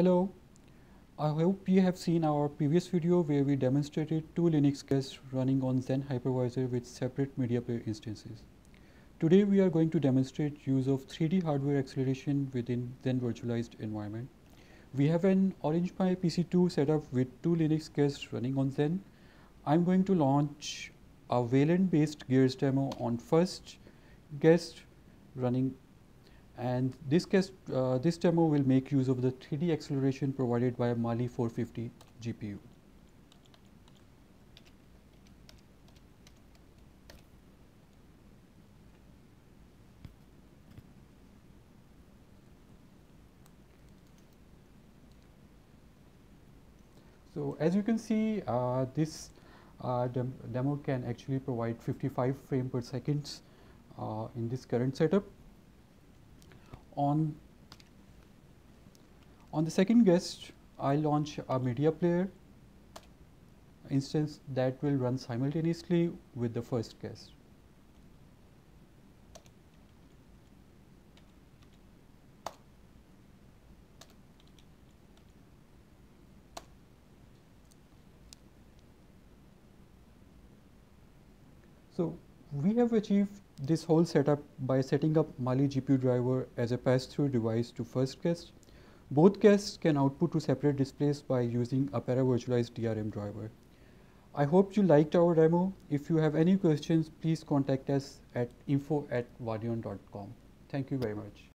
Hello, I hope you have seen our previous video where we demonstrated two Linux guests running on Xen hypervisor with separate media player instances. Today we are going to demonstrate use of 3D hardware acceleration within Xen virtualized environment. We have an Orange Pi PC2 setup with two Linux guests running on Xen. I'm going to launch a Wayland based gears demo on first guest running and this case, uh, this demo will make use of the 3D acceleration provided by Mali 450 GPU. So as you can see, uh, this uh, dem demo can actually provide 55 frame per seconds uh, in this current setup on on the second guest I launch a media player instance that will run simultaneously with the first guest. So we have achieved this whole setup by setting up Mali GPU driver as a pass-through device to first guest. Both guests can output to separate displays by using a para-virtualized DRM driver. I hope you liked our demo. If you have any questions, please contact us at info at. Thank you very much.